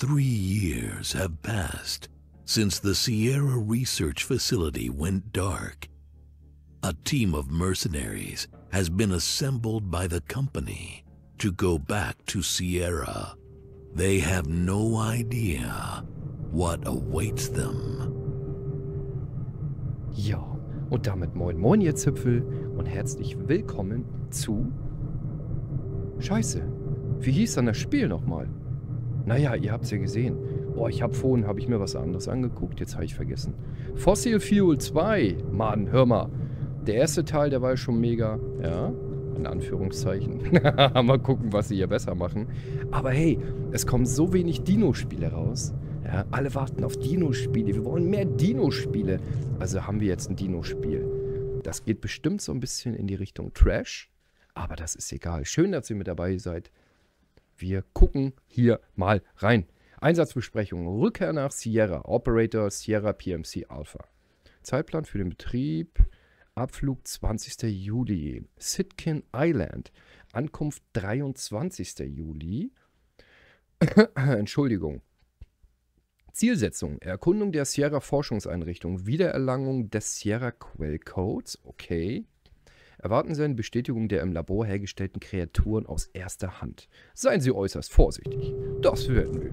Three years have passed since the Sierra Research Facility went dark. A team of mercenaries has been assembled by the company to go back to Sierra. They have no idea what awaits them. Ja, und damit moin moin ihr Zipfel und herzlich willkommen zu... Scheiße, wie hieß dann das Spiel nochmal? Naja, ihr habt's ja gesehen. Boah, ich hab vorhin, hab ich mir was anderes angeguckt, jetzt habe ich vergessen. Fossil Fuel 2, Mann, hör mal. Der erste Teil, der war ja schon mega, ja, in Anführungszeichen. mal gucken, was sie hier besser machen. Aber hey, es kommen so wenig Dino-Spiele raus. Ja, alle warten auf Dino-Spiele. Wir wollen mehr Dino-Spiele. Also haben wir jetzt ein Dino-Spiel. Das geht bestimmt so ein bisschen in die Richtung Trash. Aber das ist egal. Schön, dass ihr mit dabei seid. Wir gucken hier mal rein. Einsatzbesprechung. Rückkehr nach Sierra. Operator Sierra PMC Alpha. Zeitplan für den Betrieb. Abflug 20. Juli. Sitkin Island. Ankunft 23. Juli. Entschuldigung. Zielsetzung. Erkundung der Sierra Forschungseinrichtung. Wiedererlangung des Sierra Quellcodes. Okay. Erwarten Sie eine Bestätigung der im Labor hergestellten Kreaturen aus erster Hand. Seien Sie äußerst vorsichtig. Das werden wir.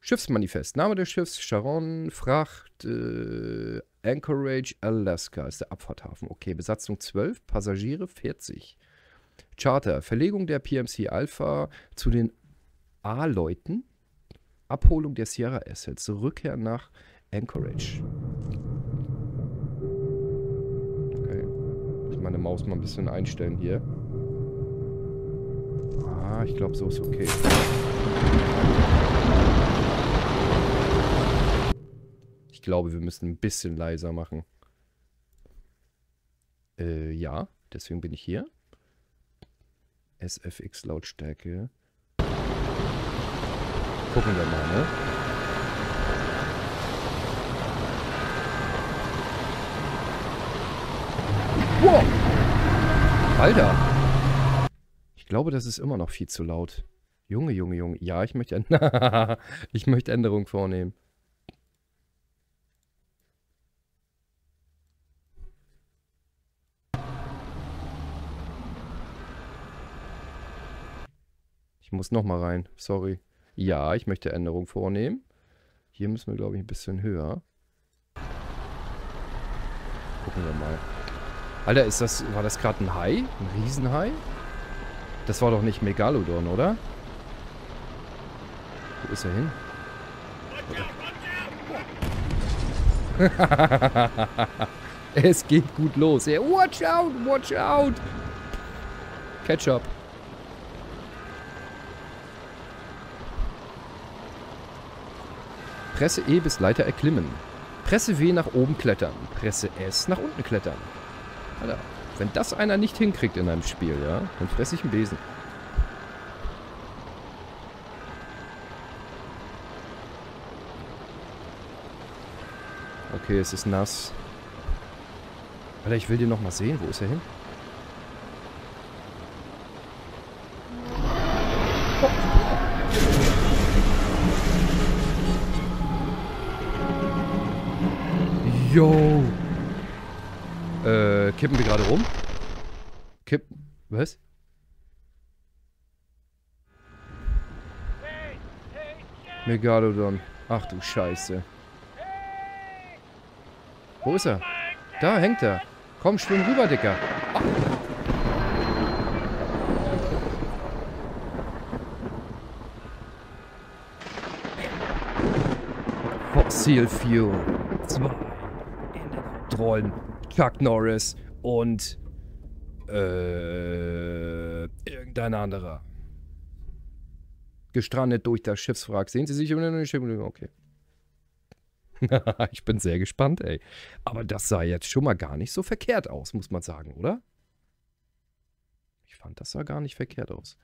Schiffsmanifest. Name des Schiffs Sharon, Fracht, äh, Anchorage, Alaska ist der Abfahrthafen. Okay, Besatzung 12, Passagiere 40. Charter. Verlegung der PMC Alpha zu den A-Leuten. Abholung der Sierra Assets. Rückkehr nach Anchorage. Meine Maus mal ein bisschen einstellen hier. Ah, ich glaube, so ist okay. Ich glaube, wir müssen ein bisschen leiser machen. Äh, ja, deswegen bin ich hier. SFX Lautstärke. Gucken wir mal, ne? Alter! Ich glaube, das ist immer noch viel zu laut. Junge, Junge, Junge. Ja, ich möchte, ich möchte Änderungen vornehmen. Ich muss noch mal rein. Sorry. Ja, ich möchte Änderungen vornehmen. Hier müssen wir, glaube ich, ein bisschen höher. Gucken wir mal. Alter, ist das, war das gerade ein Hai? Ein Riesenhai? Das war doch nicht Megalodon, oder? Wo ist er hin? es geht gut los. Ja, watch out, watch out. Ketchup. Presse E bis Leiter erklimmen. Presse W nach oben klettern. Presse S nach unten klettern. Alter, wenn das einer nicht hinkriegt in einem Spiel, ja, dann fresse ich einen Besen. Okay, es ist nass. Alter, ich will den noch mal sehen. Wo ist er hin? Yo! Kippen wir gerade rum? Kippen. Was? Megalodon. Ach du Scheiße. Wo ist er? Da hängt er. Komm, schwimm rüber, Dicker. Ach. Fossil Fuel 2 in den Hauptrollen. Chuck Norris und äh, irgendein anderer. Gestrandet durch das Schiffswrack. Sehen Sie sich über den Schiff? Okay. ich bin sehr gespannt, ey. Aber das sah jetzt schon mal gar nicht so verkehrt aus, muss man sagen, oder? Ich fand, das sah gar nicht verkehrt aus.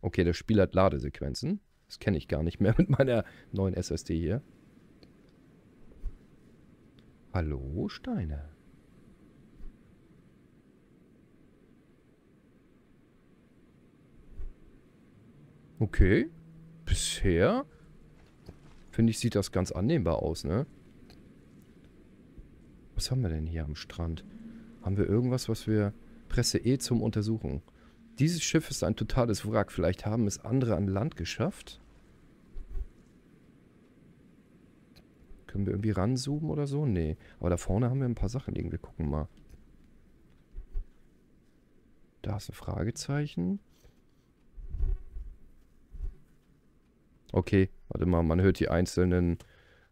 Okay, das Spiel hat Ladesequenzen. Das kenne ich gar nicht mehr mit meiner neuen SSD hier. Hallo, Steine. Okay. bisher, finde ich, sieht das ganz annehmbar aus, ne? Was haben wir denn hier am Strand? Haben wir irgendwas, was wir... Presse E zum Untersuchen. Dieses Schiff ist ein totales Wrack. Vielleicht haben es andere an Land geschafft. Können wir irgendwie ranzoomen oder so? Nee. Aber da vorne haben wir ein paar Sachen liegen. Wir gucken mal. Da ist ein Fragezeichen. Okay, warte mal, man hört die einzelnen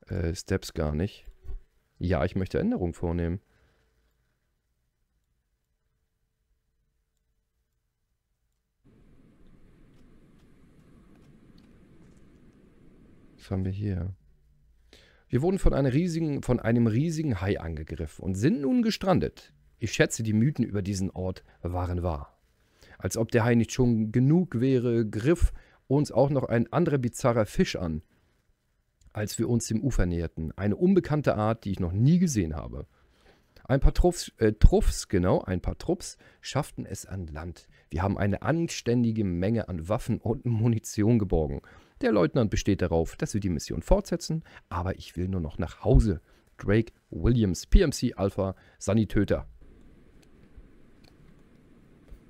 äh, Steps gar nicht. Ja, ich möchte Änderungen vornehmen. Was haben wir hier? Wir wurden von, riesigen, von einem riesigen Hai angegriffen und sind nun gestrandet. Ich schätze, die Mythen über diesen Ort waren wahr. Als ob der Hai nicht schon genug wäre, griff uns auch noch ein anderer bizarrer Fisch an, als wir uns dem Ufer näherten. Eine unbekannte Art, die ich noch nie gesehen habe. Ein paar Truffs, äh, Truffs, genau, ein paar Trupps schafften es an Land. Wir haben eine anständige Menge an Waffen und Munition geborgen. Der Leutnant besteht darauf, dass wir die Mission fortsetzen, aber ich will nur noch nach Hause. Drake Williams, PMC Alpha, Sanitöter.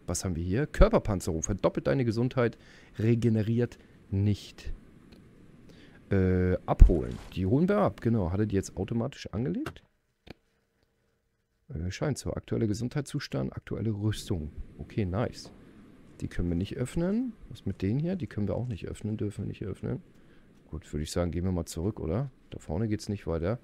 Was haben wir hier? Körperpanzerung, verdoppelt deine Gesundheit, regeneriert nicht. Äh, abholen. Die holen wir ab, genau. Hat er die jetzt automatisch angelegt? Äh, scheint so. Aktueller Gesundheitszustand, aktuelle Rüstung. Okay, nice. Die können wir nicht öffnen. Was mit denen hier? Die können wir auch nicht öffnen, dürfen wir nicht öffnen. Gut, würde ich sagen, gehen wir mal zurück, oder? Da vorne geht es nicht weiter.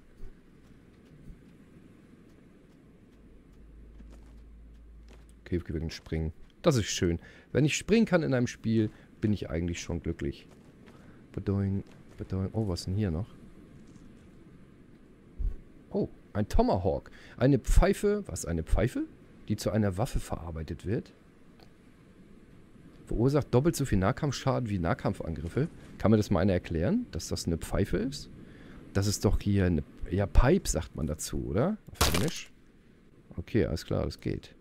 Okay, wir können springen. Das ist schön. Wenn ich springen kann in einem Spiel, bin ich eigentlich schon glücklich. Bedoing, bedoing. Oh, was denn hier noch? Oh, ein Tomahawk. Eine Pfeife. Was, eine Pfeife? Die zu einer Waffe verarbeitet wird? verursacht doppelt so viel Nahkampfschaden wie Nahkampfangriffe. Kann mir das mal einer erklären, dass das eine Pfeife ist? Das ist doch hier eine... Ja, Pipe sagt man dazu, oder? Auf Englisch. Okay, alles klar, das geht.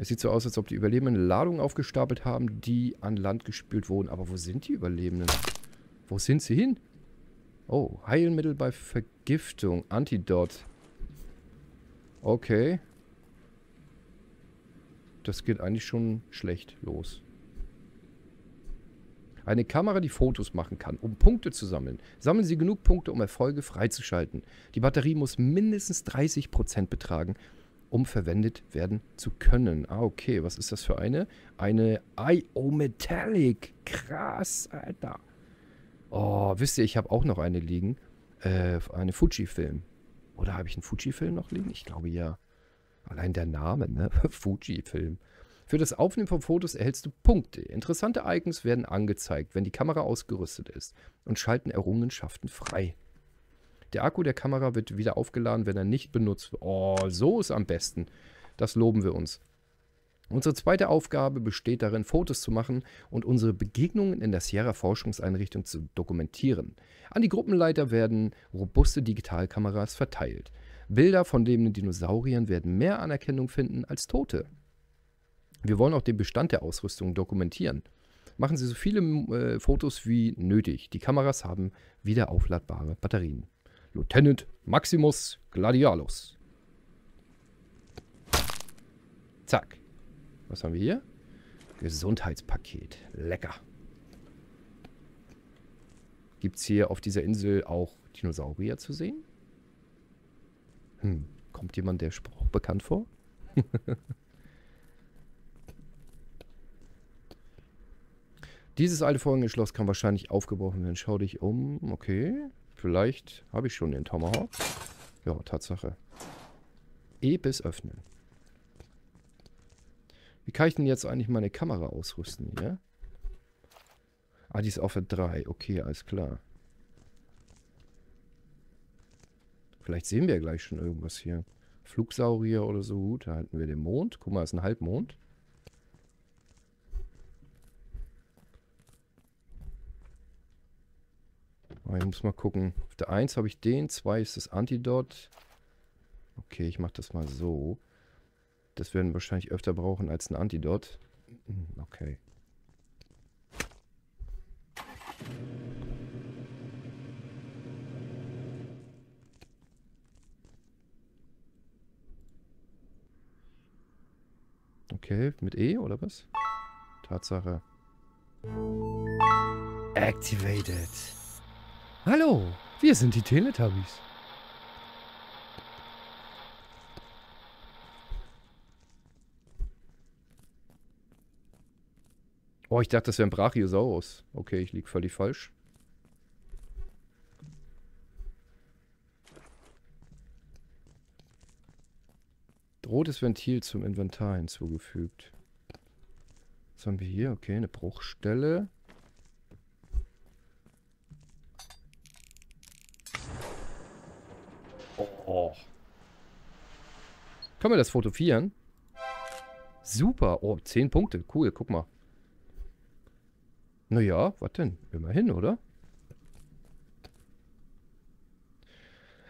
Es sieht so aus, als ob die Überlebenden Ladungen aufgestapelt haben, die an Land gespült wurden. Aber wo sind die Überlebenden? Wo sind sie hin? Oh, Heilmittel bei Vergiftung. Antidot. Okay das geht eigentlich schon schlecht los. Eine Kamera, die Fotos machen kann, um Punkte zu sammeln. Sammeln Sie genug Punkte, um Erfolge freizuschalten. Die Batterie muss mindestens 30% betragen, um verwendet werden zu können. Ah, okay. Was ist das für eine? Eine IO Metallic. Krass, Alter. Oh, wisst ihr, ich habe auch noch eine liegen. Äh, eine Fuji-Film. Oder habe ich einen Fuji-Film noch liegen? Ich glaube ja. Allein der Name, ne? Fuji-Film. Für das Aufnehmen von Fotos erhältst du Punkte. Interessante Icons werden angezeigt, wenn die Kamera ausgerüstet ist und schalten Errungenschaften frei. Der Akku der Kamera wird wieder aufgeladen, wenn er nicht benutzt wird. Oh, so ist am besten. Das loben wir uns. Unsere zweite Aufgabe besteht darin, Fotos zu machen und unsere Begegnungen in der Sierra Forschungseinrichtung zu dokumentieren. An die Gruppenleiter werden robuste Digitalkameras verteilt. Bilder von lebenden Dinosauriern werden mehr Anerkennung finden als Tote. Wir wollen auch den Bestand der Ausrüstung dokumentieren. Machen Sie so viele äh, Fotos wie nötig. Die Kameras haben wieder aufladbare Batterien. Lieutenant Maximus Gladiolus. Zack. Was haben wir hier? Gesundheitspaket. Lecker. Gibt es hier auf dieser Insel auch Dinosaurier zu sehen? Hm, kommt jemand der Spruch bekannt vor? Dieses alte Vorhängeschloss kann wahrscheinlich aufgebrochen werden. Schau dich um. Okay. Vielleicht habe ich schon den Tomahawk. Ja, Tatsache. E bis öffnen. Wie kann ich denn jetzt eigentlich meine Kamera ausrüsten hier? Ah, die ist auf der 3. Okay, alles klar. Vielleicht sehen wir gleich schon irgendwas hier. Flugsaurier oder so. Da halten wir den Mond. Guck mal, ist ein Halbmond. Aber ich muss mal gucken. Auf der 1 habe ich den, 2 ist das Antidot. Okay, ich mache das mal so. Das werden wir wahrscheinlich öfter brauchen als ein Antidot. Hm, okay. Okay, mit E oder was? Tatsache. Activated. Hallo, wir sind die Teletubbies. Oh, ich dachte, das wäre ein Brachiosaurus. Okay, ich liege völlig falsch. Rotes Ventil zum Inventar hinzugefügt. Was haben wir hier? Okay, eine Bruchstelle. Oh. Können wir das fotografieren? Super. Oh, 10 Punkte. Cool, guck mal. Naja, was denn? Immerhin, oder?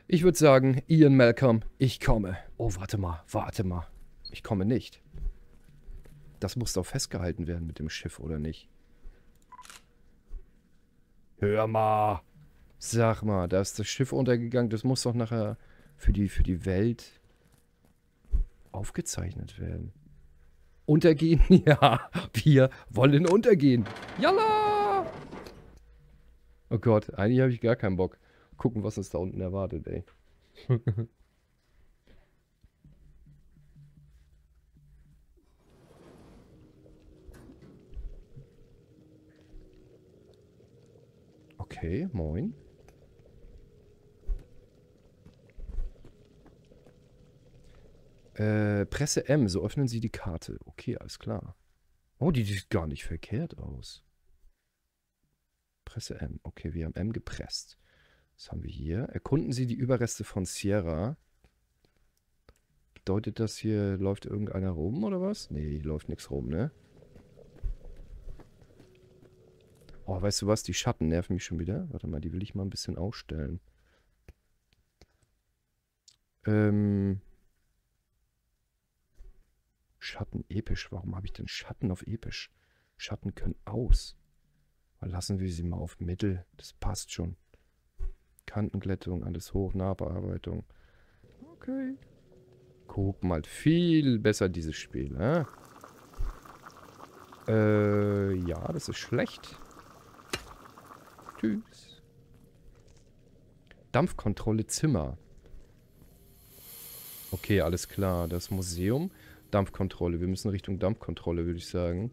Ich würde sagen, Ian Malcolm, ich komme. Oh, warte mal, warte mal. Ich komme nicht. Das muss doch festgehalten werden mit dem Schiff, oder nicht? Hör mal. Sag mal, da ist das Schiff untergegangen. Das muss doch nachher für die, für die Welt aufgezeichnet werden. Untergehen? Ja, wir wollen untergehen. Jalla! Oh Gott, eigentlich habe ich gar keinen Bock gucken, was uns da unten erwartet, ey. okay, moin. Äh, Presse M, so öffnen Sie die Karte. Okay, alles klar. Oh, die sieht gar nicht verkehrt aus. Presse M. Okay, wir haben M gepresst. Was haben wir hier? Erkunden Sie die Überreste von Sierra. Bedeutet das hier, läuft irgendeiner rum oder was? Nee, hier läuft nichts rum, ne? Oh, weißt du was? Die Schatten nerven mich schon wieder. Warte mal, die will ich mal ein bisschen ausstellen. Ähm... Schatten episch. Warum habe ich denn Schatten auf episch? Schatten können aus. Lassen wir sie mal auf Mittel. Das passt schon. Kantenglättung, alles hoch, Nahbearbeitung. Okay. Guck mal, viel besser dieses Spiel, ne? Äh, ja, das ist schlecht. Tschüss. Dampfkontrolle Zimmer. Okay, alles klar. Das Museum. Dampfkontrolle. Wir müssen Richtung Dampfkontrolle, würde ich sagen.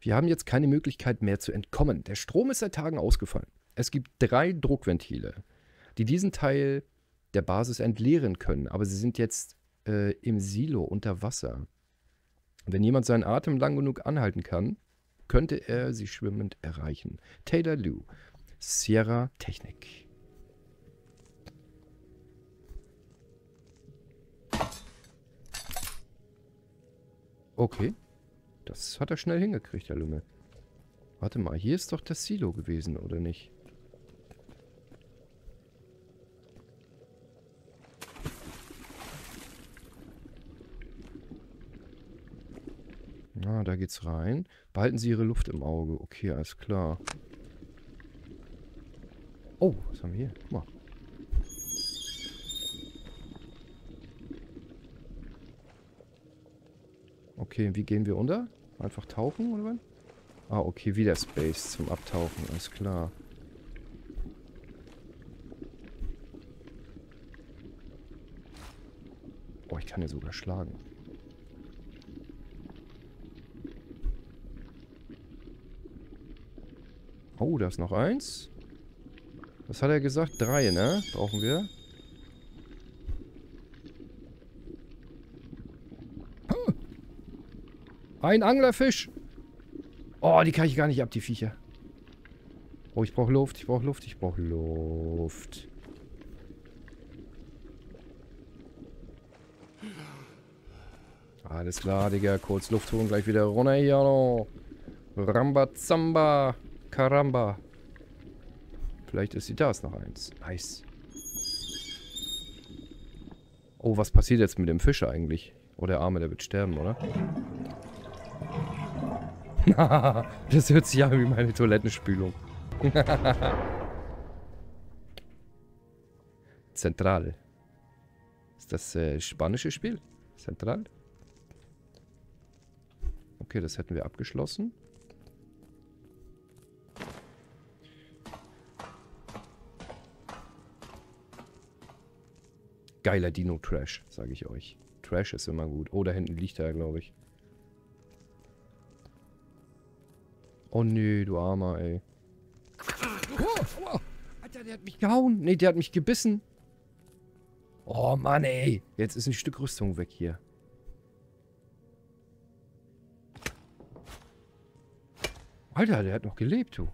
Wir haben jetzt keine Möglichkeit mehr zu entkommen. Der Strom ist seit Tagen ausgefallen. Es gibt drei Druckventile, die diesen Teil der Basis entleeren können, aber sie sind jetzt äh, im Silo unter Wasser. Wenn jemand seinen Atem lang genug anhalten kann, könnte er sie schwimmend erreichen. Taylor Lou, Sierra Technik. Okay. Das hat er schnell hingekriegt, der Lümmel. Warte mal, hier ist doch das Silo gewesen, oder nicht? Ah, da geht's rein. Behalten Sie Ihre Luft im Auge. Okay, alles klar. Oh, was haben wir hier? Guck mal. Okay, wie gehen wir unter? Einfach tauchen oder was? Ah, okay, wieder Space zum Abtauchen, alles klar. Oh, ich kann ja sogar schlagen. Oh, da ist noch eins. Was hat er gesagt? Drei, ne? Brauchen wir. Ein Anglerfisch. Oh, die kann ich gar nicht ab, die Viecher. Oh, ich brauche Luft, ich brauche Luft, ich brauche Luft. Alles klar, Digga. Kurz Luft holen, gleich wieder runter hier. Rambazamba. Karamba. Vielleicht ist sie da ist noch eins. Nice. Oh, was passiert jetzt mit dem Fisch eigentlich? Oh, der Arme, der wird sterben, oder? das hört sich an wie meine Toilettenspülung. Zentral. ist das äh, spanische Spiel. Zentral. Okay, das hätten wir abgeschlossen. Geiler Dino-Trash, sage ich euch. Trash ist immer gut. Oh, da hinten liegt er, glaube ich. Oh nee, du Armer, ey. Alter, der hat mich gehauen. Nee, der hat mich gebissen. Oh Mann, ey. Jetzt ist ein Stück Rüstung weg hier. Alter, der hat noch gelebt, du.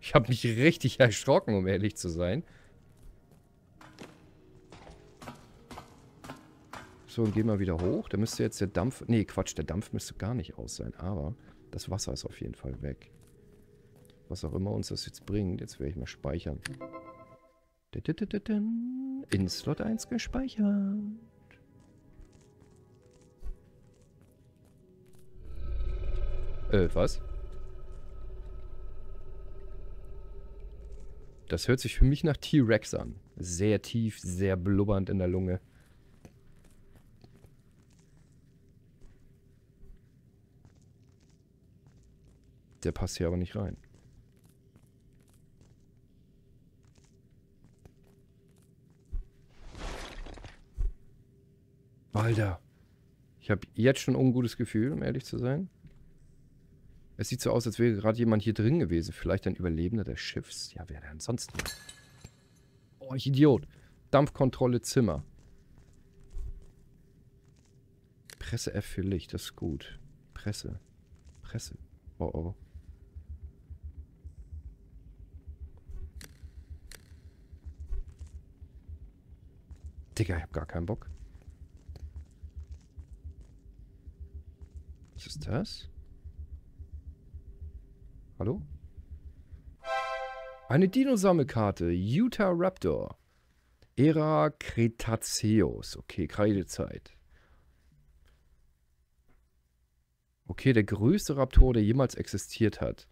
Ich habe mich richtig erschrocken, um ehrlich zu sein. So, und gehen wir wieder hoch. Da müsste jetzt der Dampf... Nee, Quatsch, der Dampf müsste gar nicht aus sein. Aber das Wasser ist auf jeden Fall weg. Was auch immer uns das jetzt bringt. Jetzt werde ich mal speichern. In Slot 1 gespeichert. Äh, was? Das hört sich für mich nach T-Rex an. Sehr tief, sehr blubbernd in der Lunge. Der passt hier aber nicht rein. Alter. Ich habe jetzt schon ein ungutes Gefühl, um ehrlich zu sein. Es sieht so aus, als wäre gerade jemand hier drin gewesen. Vielleicht ein Überlebender des Schiffs. Ja, wer denn ansonsten? Oh, ich Idiot. Dampfkontrolle Zimmer. Presse F für Licht, das ist gut. Presse. Presse. Oh oh. Digga, ich hab gar keinen Bock. Was ist das? Hallo? Eine Dinosammelkarte. Utah Raptor. Ära Cretaceous. Okay, Kreidezeit. Okay, der größte Raptor, der jemals existiert hat.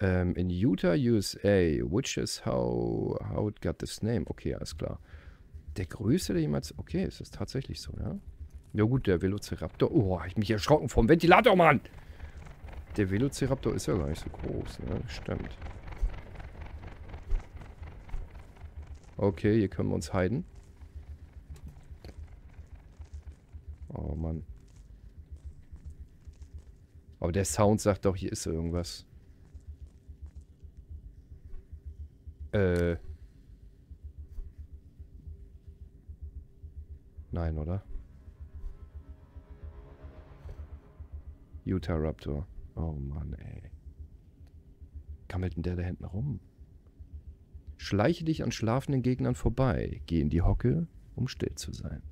Ähm, in Utah, USA. Which is how, how it got this name. Okay, alles klar. Der größte, der jemals... Okay, ist das tatsächlich so, ja? Ja gut, der Velociraptor. Oh, ich mich erschrocken vom Ventilator, Mann! Der Velociraptor ist ja gar nicht so groß, ne? Stimmt. Okay, hier können wir uns heiden. Oh Mann. Aber der Sound sagt doch, hier ist irgendwas. Äh. Nein, oder? Utah Raptor. Oh Mann, ey. Gammelt denn der da hinten rum? Schleiche dich an schlafenden Gegnern vorbei. Geh in die Hocke, um still zu sein.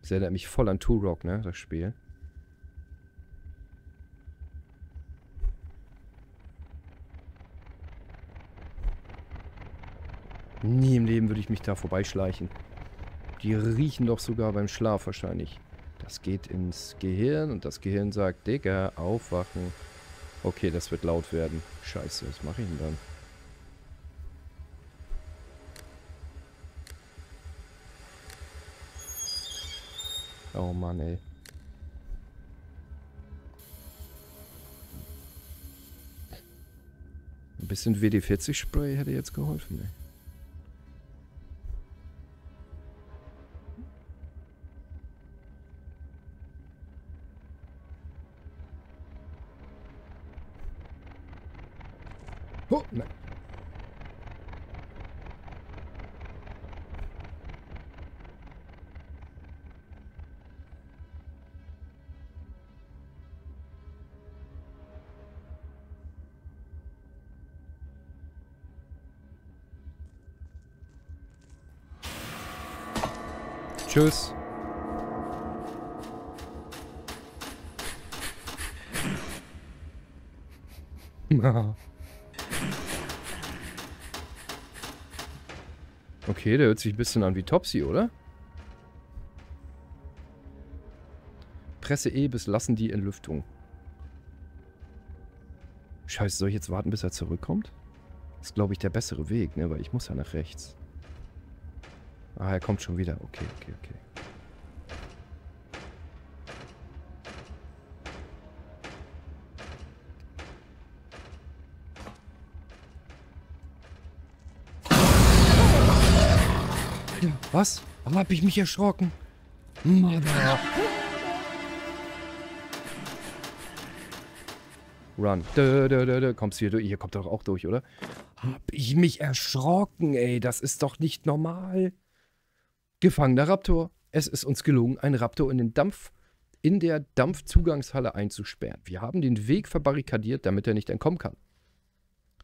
Das erinnert mich voll an Turok, ne, das Spiel. Nie im Leben würde ich mich da vorbeischleichen. Die riechen doch sogar beim Schlaf wahrscheinlich. Das geht ins Gehirn und das Gehirn sagt, Digga, aufwachen. Okay, das wird laut werden. Scheiße, was mache ich denn dann? Oh Mann, ey. Ein bisschen WD-40-Spray hätte jetzt geholfen, ey. Oh, nein. Tschüss. Okay, der hört sich ein bisschen an wie Topsy, oder? Presse E bis lassen die Entlüftung. Scheiße, soll ich jetzt warten, bis er zurückkommt? Das ist, glaube ich, der bessere Weg, ne? Weil ich muss ja nach rechts. Ah, er kommt schon wieder. Okay, okay, okay. Was? Warum hab ich mich erschrocken? Mother. Run. Dö, dö, dö, dö. Kommst hier durch? Hier kommt er doch auch durch, oder? Hab ich mich erschrocken, ey. Das ist doch nicht normal. Gefangener Raptor. Es ist uns gelungen, einen Raptor in den Dampf, in der Dampfzugangshalle einzusperren. Wir haben den Weg verbarrikadiert, damit er nicht entkommen kann.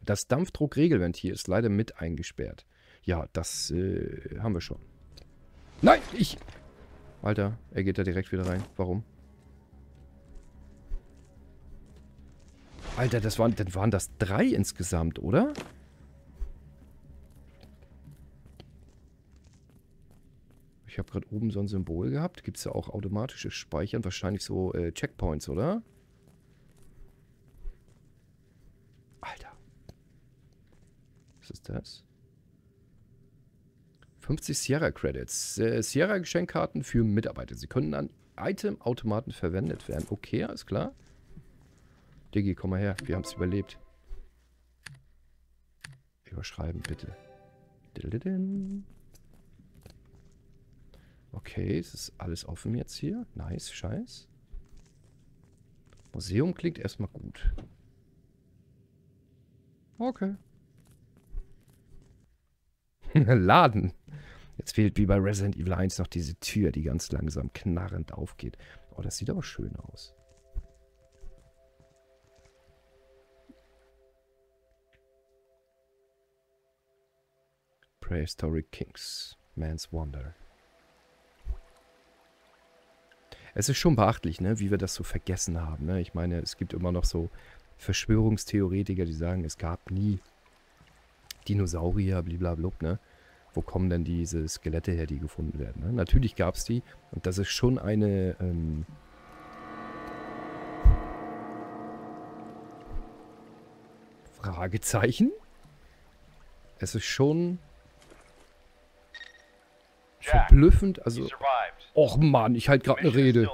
Das Dampfdruckregelventil ist leider mit eingesperrt. Ja, das äh, haben wir schon. Nein, ich... Alter, er geht da direkt wieder rein. Warum? Alter, das waren, dann waren das drei insgesamt, oder? Ich habe gerade oben so ein Symbol gehabt. Gibt es ja auch automatisches Speichern. Wahrscheinlich so äh, Checkpoints, oder? Alter. Was ist das? 50 Sierra Credits. Äh, Sierra Geschenkkarten für Mitarbeiter. Sie können an Item-Automaten verwendet werden. Okay, alles klar. Diggi, komm mal her. Wir haben es überlebt. Überschreiben, bitte. Okay, es ist alles offen jetzt hier. Nice, scheiß. Museum klingt erstmal gut. Okay. Laden. Jetzt fehlt wie bei Resident Evil 1 noch diese Tür, die ganz langsam knarrend aufgeht. Oh, das sieht aber schön aus. Prehistoric Kings. Man's Wonder. Es ist schon beachtlich, ne, wie wir das so vergessen haben. Ne? Ich meine, es gibt immer noch so Verschwörungstheoretiker, die sagen, es gab nie Dinosaurier, blablabla, ne? Wo kommen denn diese Skelette her, die gefunden werden? Ne? Natürlich gab es die und das ist schon eine ähm, Fragezeichen. Es ist schon verblüffend. Also, och Mann, ich halte gerade eine Rede.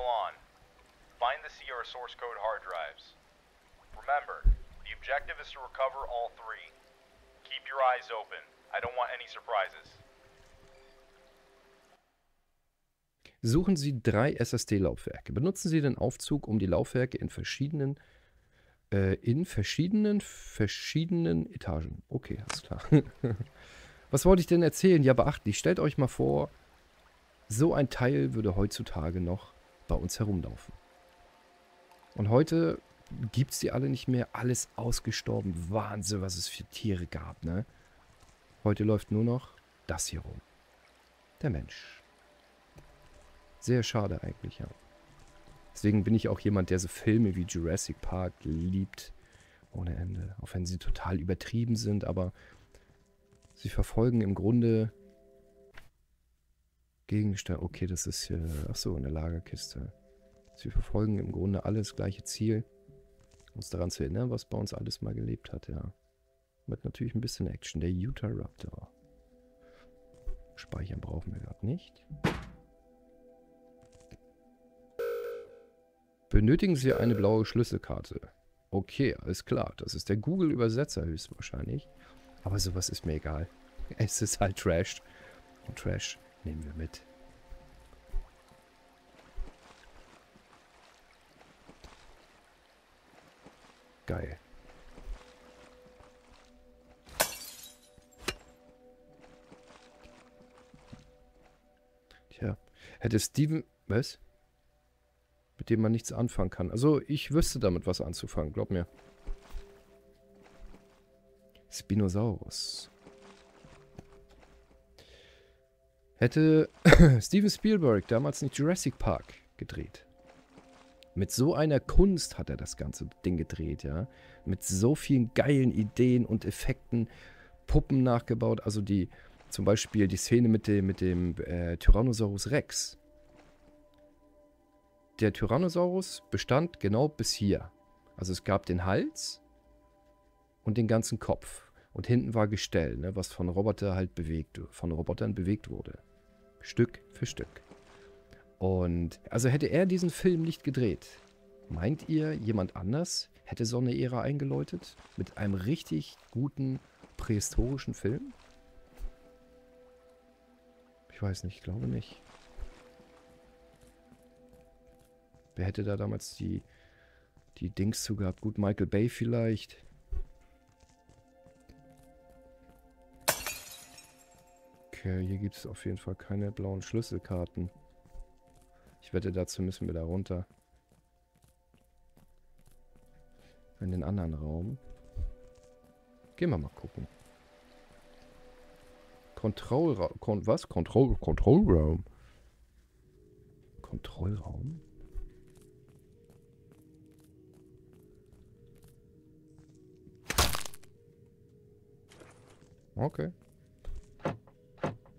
Remember, the objective is to recover all three. Your eyes open. I don't want any surprises. Suchen Sie drei SSD-Laufwerke. Benutzen Sie den Aufzug, um die Laufwerke in verschiedenen äh, in verschiedenen verschiedenen Etagen. Okay, alles klar. Was wollte ich denn erzählen? Ja, beachtlich. Stellt euch mal vor, so ein Teil würde heutzutage noch bei uns herumlaufen. Und heute gibt es die alle nicht mehr. Alles ausgestorben. Wahnsinn, was es für Tiere gab, ne? Heute läuft nur noch das hier rum. Der Mensch. Sehr schade eigentlich, ja. Deswegen bin ich auch jemand, der so Filme wie Jurassic Park liebt. Ohne Ende. Auch wenn sie total übertrieben sind, aber Sie verfolgen im Grunde Gegenstände. Okay, das ist hier. Achso, eine Lagerkiste. Sie verfolgen im Grunde alles gleiche Ziel. Uns daran zu erinnern, was bei uns alles mal gelebt hat, ja. Mit natürlich ein bisschen Action. Der Utah Raptor. Speichern brauchen wir gerade nicht. Benötigen Sie eine blaue Schlüsselkarte? Okay, alles klar. Das ist der Google-Übersetzer höchstwahrscheinlich. Aber sowas ist mir egal. Es ist halt Trash. Und Trash nehmen wir mit. Geil. Tja, hätte Steven... Was? Mit dem man nichts anfangen kann. Also, ich wüsste damit was anzufangen, glaub mir. Spinosaurus. Hätte Steven Spielberg damals nicht Jurassic Park gedreht. Mit so einer Kunst hat er das ganze Ding gedreht, ja. Mit so vielen geilen Ideen und Effekten, Puppen nachgebaut. Also die, zum Beispiel die Szene mit dem, mit dem äh, Tyrannosaurus Rex. Der Tyrannosaurus bestand genau bis hier. Also es gab den Hals, und den ganzen Kopf. Und hinten war Gestell, ne, was von Roboter halt bewegt, von Robotern bewegt wurde. Stück für Stück. Und also hätte er diesen Film nicht gedreht, meint ihr, jemand anders hätte so eine Ära eingeläutet? Mit einem richtig guten prähistorischen Film? Ich weiß nicht, ich glaube nicht. Wer hätte da damals die, die Dings zu gehabt? Gut, Michael Bay vielleicht. Okay, hier gibt es auf jeden Fall keine blauen Schlüsselkarten. Ich wette, dazu müssen wir da runter. In den anderen Raum. Gehen wir mal gucken. Kontrollraum. Kon was? Kontroll Kontrollraum. Kontrollraum? Okay.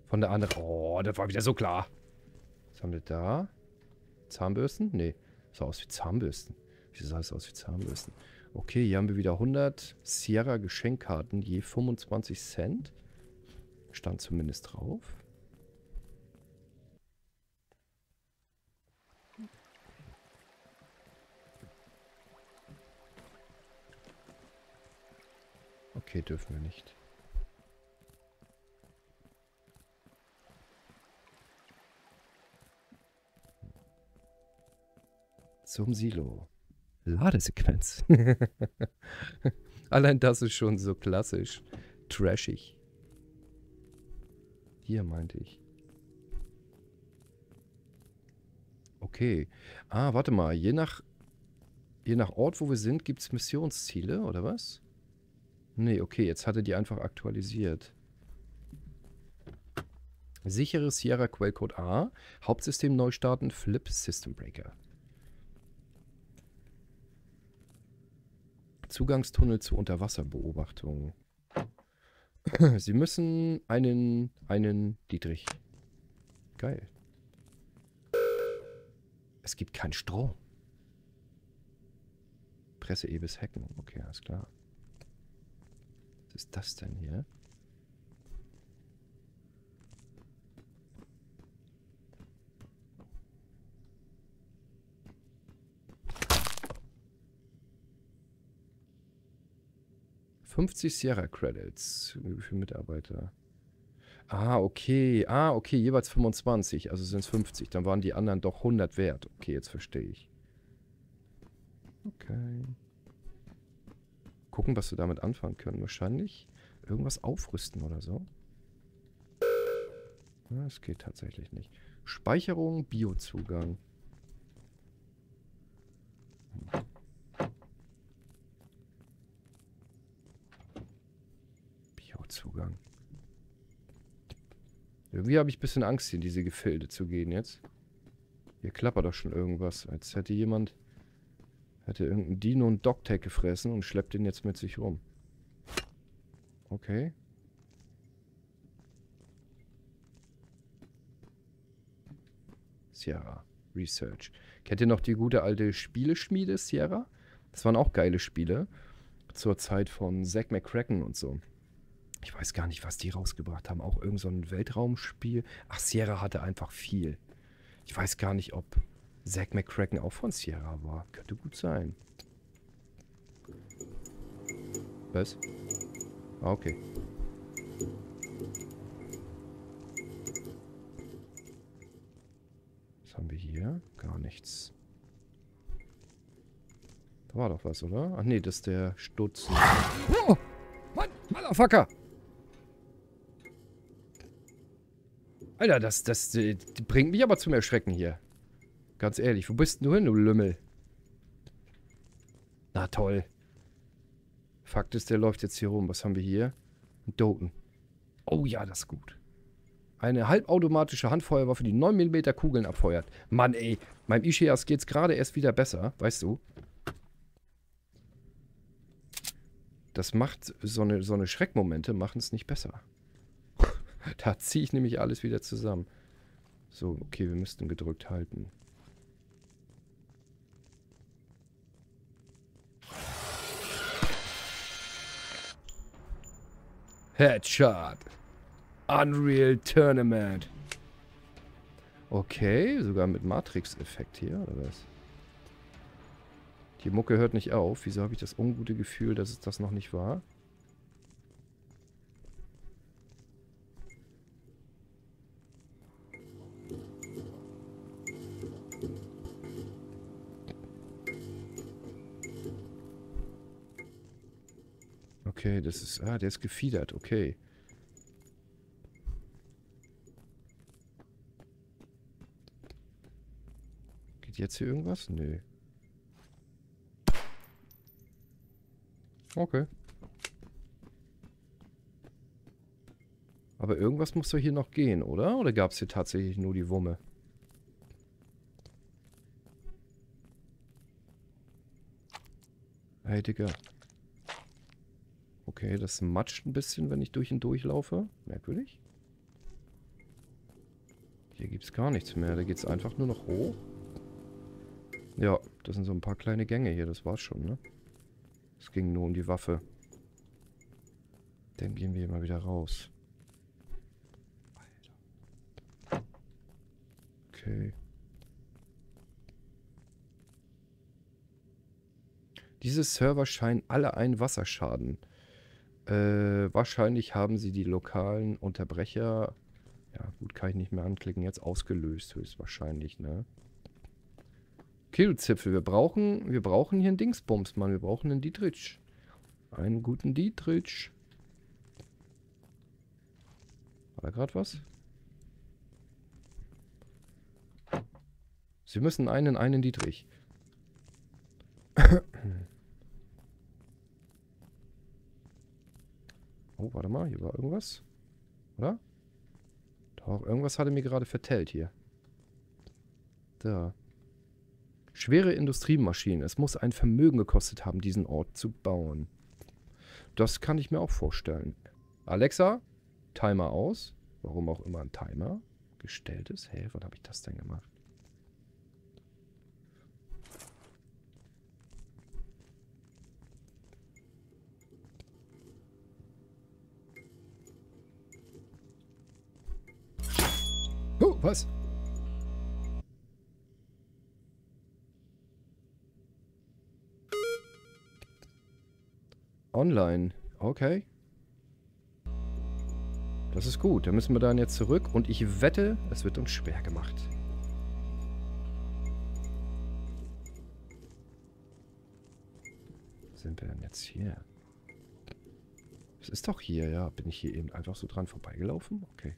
Von der anderen. Oh, das war wieder so klar. Was haben wir da? Zahnbürsten? Nee. Sah aus wie Zahnbürsten. Wieso sah es aus wie Zahnbürsten? Okay, hier haben wir wieder 100 Sierra Geschenkkarten, je 25 Cent. Stand zumindest drauf. Okay, dürfen wir nicht. Zum Silo. Ladesequenz. Allein das ist schon so klassisch. Trashig. Hier meinte ich. Okay. Ah, warte mal. Je nach, je nach Ort, wo wir sind, gibt es Missionsziele, oder was? Nee, okay. Jetzt hatte die einfach aktualisiert. Sichere Sierra Quellcode A. Hauptsystem neu starten. Flip System Breaker. Zugangstunnel zur Unterwasserbeobachtung. Sie müssen einen, einen Dietrich. Geil. Es gibt keinen Strom. Presse E bis Hacken. Okay, alles klar. Was ist das denn hier? 50 Sierra Credits für Mitarbeiter. Ah, okay. Ah, okay, jeweils 25. Also sind es 50. Dann waren die anderen doch 100 wert. Okay, jetzt verstehe ich. Okay. Gucken, was wir damit anfangen können. Wahrscheinlich irgendwas aufrüsten oder so. Das geht tatsächlich nicht. Speicherung, Biozugang. Hm. Zugang. Irgendwie habe ich ein bisschen Angst, in diese Gefilde zu gehen jetzt. Hier klappert doch schon irgendwas. Als hätte jemand... Hätte irgendein Dino einen Dogtag gefressen und schleppt den jetzt mit sich rum. Okay. Sierra. Research. Kennt ihr noch die gute alte Spieleschmiede Sierra? Das waren auch geile Spiele. Zur Zeit von Zack McCracken und so. Ich weiß gar nicht, was die rausgebracht haben. Auch irgend so ein Weltraumspiel. Ach, Sierra hatte einfach viel. Ich weiß gar nicht, ob Zack McCracken auch von Sierra war. Könnte gut sein. Was? Ah, okay. Was haben wir hier? Gar nichts. Da war doch was, oder? Ach nee, das ist der Stutzen. Oh! Mann! Motherfucker! Alter, das, das, das bringt mich aber zum Erschrecken hier. Ganz ehrlich, wo bist denn du hin, du Lümmel? Na toll. Fakt ist, der läuft jetzt hier rum. Was haben wir hier? Ein Doten. Oh ja, das ist gut. Eine halbautomatische Handfeuerwaffe, die 9mm Kugeln abfeuert. Mann, ey. Meinem Ischias geht's gerade erst wieder besser, weißt du? Das macht, so eine, so eine Schreckmomente machen es nicht besser. Da ziehe ich nämlich alles wieder zusammen. So, okay, wir müssten gedrückt halten. Headshot. Unreal Tournament. Okay, sogar mit Matrix-Effekt hier, oder was? Die Mucke hört nicht auf. Wieso habe ich das ungute Gefühl, dass es das noch nicht war? Okay, das ist... Ah, der ist gefiedert. Okay. Geht jetzt hier irgendwas? Nö. Okay. Aber irgendwas muss doch hier noch gehen, oder? Oder gab es hier tatsächlich nur die Wumme? Hey, Digga. Okay, das matscht ein bisschen, wenn ich durch ihn durchlaufe. Merkwürdig. Hier gibt es gar nichts mehr. Da geht es einfach nur noch hoch. Ja, das sind so ein paar kleine Gänge hier. Das war's schon, ne? Es ging nur um die Waffe. Dann gehen wir mal wieder raus. Okay. Diese Server scheinen alle einen Wasserschaden äh, wahrscheinlich haben sie die lokalen Unterbrecher, ja gut, kann ich nicht mehr anklicken, jetzt ausgelöst höchstwahrscheinlich, ne? Killzipfel, wir brauchen, wir brauchen hier einen Dingsbums, Mann, wir brauchen einen Dietrich. Einen guten Dietrich. War da gerade was? Sie müssen einen, einen Dietrich. Oh, warte mal, hier war irgendwas. Oder? Doch, irgendwas hatte mir gerade vertellt hier. Da. Schwere Industriemaschinen. Es muss ein Vermögen gekostet haben, diesen Ort zu bauen. Das kann ich mir auch vorstellen. Alexa, Timer aus. Warum auch immer ein Timer gestellt ist. Hä, hey, wann habe ich das denn gemacht? Was? Online. Okay. Das ist gut. Dann müssen wir dann jetzt zurück. Und ich wette, es wird uns schwer gemacht. Sind wir denn jetzt hier? Es ist doch hier, ja. Bin ich hier eben einfach so dran vorbeigelaufen? Okay.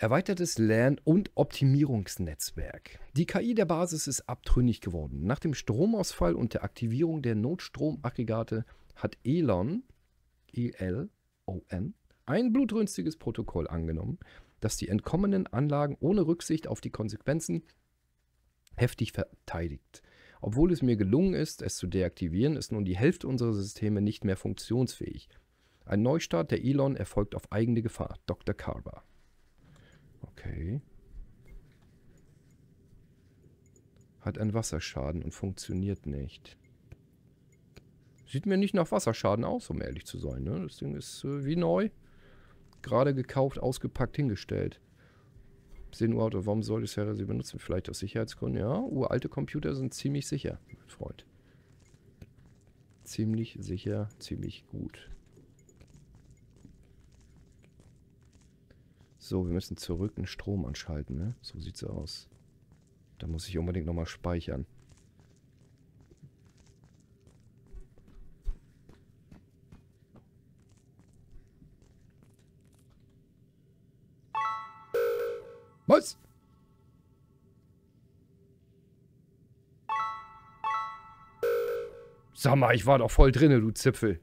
Erweitertes Lern- und Optimierungsnetzwerk. Die KI der Basis ist abtrünnig geworden. Nach dem Stromausfall und der Aktivierung der Notstromaggregate hat Elon, E-L-O-N, ein blutrünstiges Protokoll angenommen, das die entkommenen Anlagen ohne Rücksicht auf die Konsequenzen heftig verteidigt. Obwohl es mir gelungen ist, es zu deaktivieren, ist nun die Hälfte unserer Systeme nicht mehr funktionsfähig. Ein Neustart der Elon erfolgt auf eigene Gefahr. Dr. Carver. Okay. Hat einen Wasserschaden und funktioniert nicht. Sieht mir nicht nach Wasserschaden aus, um ehrlich zu sein. Ne? Das Ding ist äh, wie neu. Gerade gekauft, ausgepackt, hingestellt. Sehen Auto, warum soll ich sie benutzen? Vielleicht aus Sicherheitsgründen. Ja, uralte Computer sind ziemlich sicher, mein Freund. Ziemlich sicher, ziemlich gut. So, wir müssen zurück den Strom anschalten, ne? So sieht's aus. Da muss ich unbedingt nochmal speichern. Was? Sag mal, ich war doch voll drinne, du Zipfel.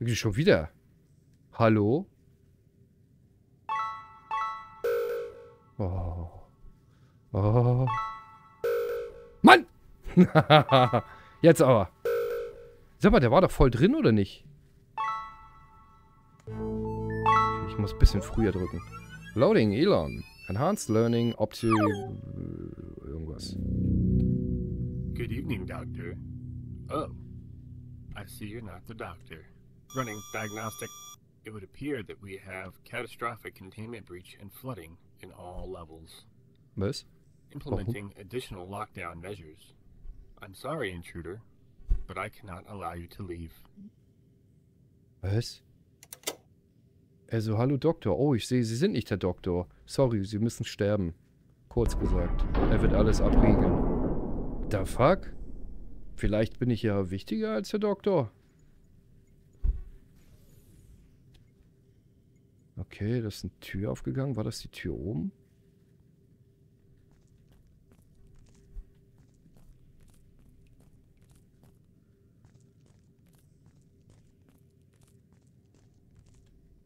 Wirklich schon wieder. Hallo? Oh. Oh. Mann! Jetzt aber. Sag mal, der war doch voll drin, oder nicht? Ich muss ein bisschen früher drücken. Loading, Elon. Enhanced Learning, Opti... Irgendwas. Good evening, Doctor. Oh. I see you're not the doctor. Running diagnostic, it would appear that we have catastrophic containment breach and flooding in all levels. Was? Implementing additional lockdown measures. I'm sorry, intruder, but I cannot allow you to leave. Was? Also, hallo Doktor. Oh, ich sehe, Sie sind nicht der Doktor. Sorry, Sie müssen sterben. Kurz gesagt. Er wird alles abriegeln. Da fuck? Vielleicht bin ich ja wichtiger als der Doktor. Okay, da ist eine Tür aufgegangen. War das die Tür oben?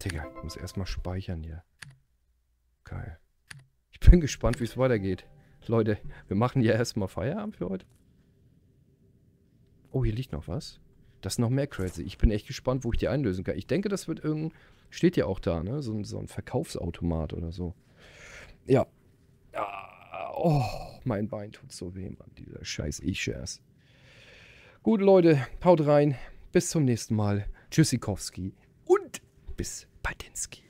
Digga, ich muss erstmal speichern hier. Geil. Ich bin gespannt, wie es weitergeht. Leute, wir machen ja erstmal Feierabend für heute. Oh, hier liegt noch was. Das ist noch mehr crazy. Ich bin echt gespannt, wo ich die einlösen kann. Ich denke, das wird irgendein... Steht ja auch da, ne? So, ein- so ein Verkaufsautomat oder so. Ja. Ah, oh, mein Bein tut so weh, Mann. Dieser scheiß E-Shares. Gut, Leute. Haut rein. Bis zum nächsten Mal. Tschüssikowski. Und bis Badinski.